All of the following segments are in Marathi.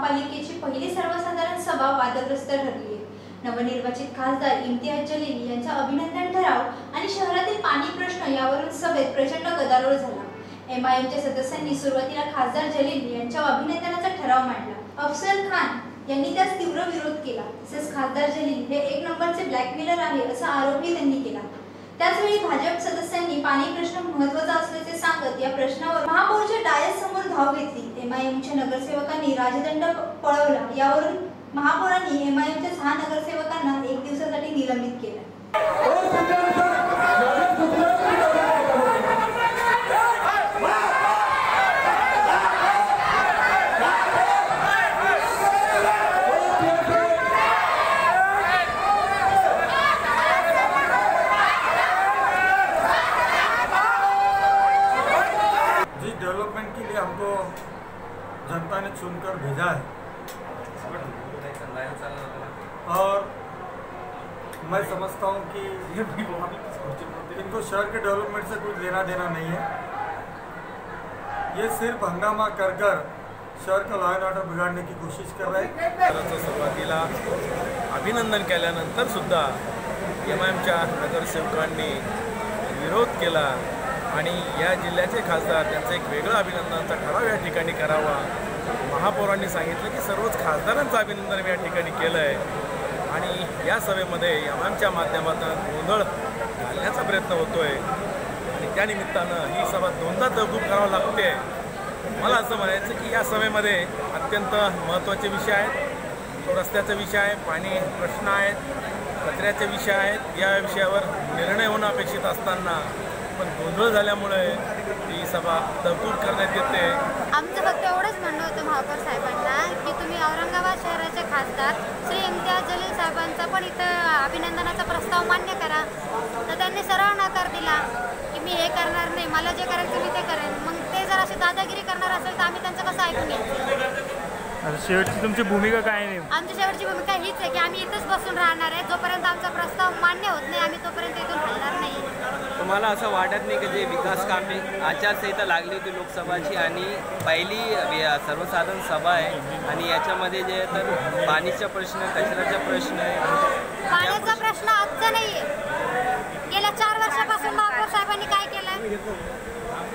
महापालिकेची पहिली सर्वसाधारण सभा वादग्रस्त ठरली. आहे नवनिर्वाचित खासदार इम्तियाज जलील यांचा अभिनंदन ठराव आणि शहरातील पाणी प्रश्न यावरून सभेत प्रचंड गदारोळ झाला. एम आय एमच्या सदस्यांनी सुरुवातीला खासदार जलील यांच्या अभिनंदनाचा ठराव मांडला. अफसल खान यांनी त्यास तीव्र विरोध केला. तसेच खासदार जलील हे एक नंबरचे ब्लॅकमेलर आहे असा आरोपही त्यांनी केला. त्याचवेळी भाजप सदस्यांनी पाणी प्रश्न महत्त्वाचा असल्याचे सांगत या प्रश्नावर महापौरच्या डायस समोर धाव घेतली. एमआयएमच्या नगरसेवकांनी राजदंड पळवला. यावरून महापौरांनी एमआयएमच्या सहा नगरसेवकांना एक दिवसासाठी निलंबित केलं. के जनता ने चुनकर भेजा है। और मैं समझता हूँ कि इनको शहर के डेवलपमेंट से कुछ लेना देना नहीं है। ये सिर्फ़ हंगामा कर कर शहर का लॉ एंड ऑर्डर बिगाड़ने की कोशिश कर रहे सरकारचं सुरुवातीला अभिनंदन केल्यानंतर सुद्धा एम आय एमच्या नगरसेवकांनी विरोध केला. आणि या जिल्ह्याचे खासदार त्यांचं एक वेगळं अभिनंदनाचा ठराव या ठिकाणी करावा. महापौरांनी सांगितलं की सर्वच खासदारांचं अभिनंदन मी या ठिकाणी केलं आहे आणि या सभेमध्ये यमांच्या माध्यमातून गोंधळ घालण्याचा प्रयत्न होतो आहे आणि त्यानिमित्तानं ही सभा दोनदा तहकूब करावं लागते. मला असं म्हणायचं की या सभेमध्ये अत्यंत महत्त्वाचे विषय आहेत. तो रस्त्याचा विषय आहे पाणी प्रश्न आहेत कचऱ्याचे विषय आहेत. या विषयावर निर्णय होणं अपेक्षित असताना पण गोंधळ झाल्यामुळे ही सभा तहकूब करण्यात येते. आमचं फक्त एवढंच म्हणणं होतं महापौर साहेबांना की तुम्ही औरंगाबाद शहराचे खासदार श्री इम्तियाज जलील साहेबांचा पण इथं अभिनंदनाचा प्रस्ताव मान्य करा. तर त्यांनी सरळ नकार दिला की मी हे करणार नाही मला जे करायचं मी ते करेन. मग ते जर अशी दादागिरी करणार असेल तर आम्ही त्यांचं कसं ऐकून घ्यायचं शेवटची तुमची भूमिका काय आहे आमची शेवटची भूमिका हीच आहे की आम्ही इथंच बसून राहणार आहे. जोपर्यंत आमचा प्रस्ताव मान्य होत नाही आम्ही तोपर्यंत इथून नाही तुम्हाला असं वाटत नाही की जे विकास कामे आचारसंहिता लागली होती लोकसभाची आणि पहिली सर्वसाधारण सभा आहे आणि याच्यामध्ये जे तर पाणीचा प्रश्न कचऱ्याचा प्रश्न आहे. पाण्याचा प्रश्न आजचा नाही आहे गेल्या चार वर्षापासून महापौर साहेबांनी काय केलं?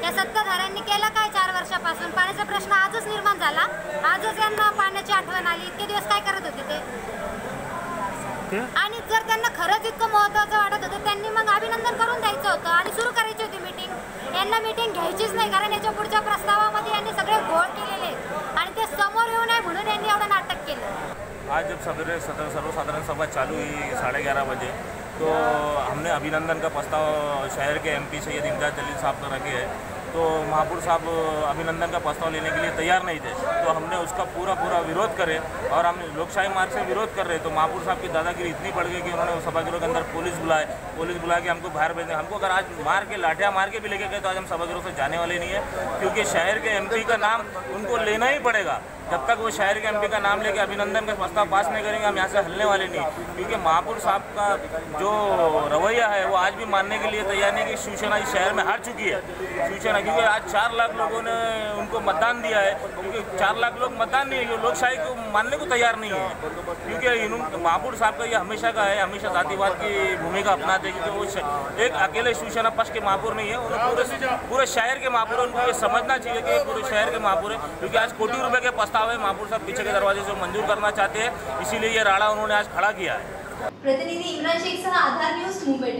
या सत्ताधाऱ्यांनी केलं काय चार वर्षापासून? पाण्याचा प्रश्न आजच निर्माण झाला. आजच यांना पाण्याची आठवण आली. इतके दिवस काय करत होते ते? खरंच इतकं महत्वाचं वाटत होतं. त्यांनी मग अभिनंदन करून द्यायचं होतं आणि सुरू करायची होती मीटिंग यांना मीटिंग घ्यायचीच नाही कारण याच्या पुढच्या प्रस्तावामध्ये यांनी सगळे घोळ केलेले आणि ते समोर येऊ नये म्हणून यांनी एवढं नाटक केलं. आज जब सदर सदर सर्वसाधारण सभा चालू हुई साढ़े ग्यारह बजे तो हमने अभिनंदन का प्रस्ताव शहर के एमपी सैयद इमदाद जलील साहब को रखे है। तो महापुर साहब अभिनंदन का प्रस्ताव लेने के लिए तैयार नहीं थे। तो हमने उसका पूरा पूरा विरोध करे और हम लोकशाही मार्ग से विरोध कर रहे तो महापुर साहब की दादागिरी इतनी बढ़ गई कि उन्होंने सभागृह के अंदर पुलिस बुलाए। पुलिस बुला के हमको बाहर भेजे। हमको अगर आज मार के, लाठिया मार के भी लेके गए तो आज हम सभागृह से जाने वाले नहीं है, क्योंकि शहर के एमपी का नाम उनको लेना ही पड़ेगा। जब तक वो शहर के एमपी का नाम लेके अभिनंदन का प्रस्ताव पास नहीं करेंगे, हम यहाँ से हलने वाले नहीं। क्योंकि महापुर साहब का जो रवैया है, वो आज भी मानने के लिए तैयार नहीं कि शिवसेना इस शहर में हार चुकी है। शिवसेना, क्योंकि आज चार लाख लोगों ने उनको मतदान दिया है। क्योंकि चार लाख लोग मतदान नहीं है लोकशाही को मानने को तैयार नहीं है। क्योंकि महापुर साहब का ये हमेशा का है, हमेशा जातिवाद की भूमिका अपनाते हैं, क्योंकि वो एक अकेले शिवसेना पक्ष के महापुर नहीं है। उन्हें पूरे पूरे शहर के महापुर उनको ये समझना चाहिए कि पूरे शहर के महापुर है, क्योंकि आज कोटी रुपये के प्रस्ताव है महापुर साहब पीछे के दरवाजे से मंजूर करना चाहते हैं इसीलिए ये राड़ा उन्होंने आज खड़ा किया है। प्रतिनिधि इमरान शेख सह आधार न्यूज मुंबई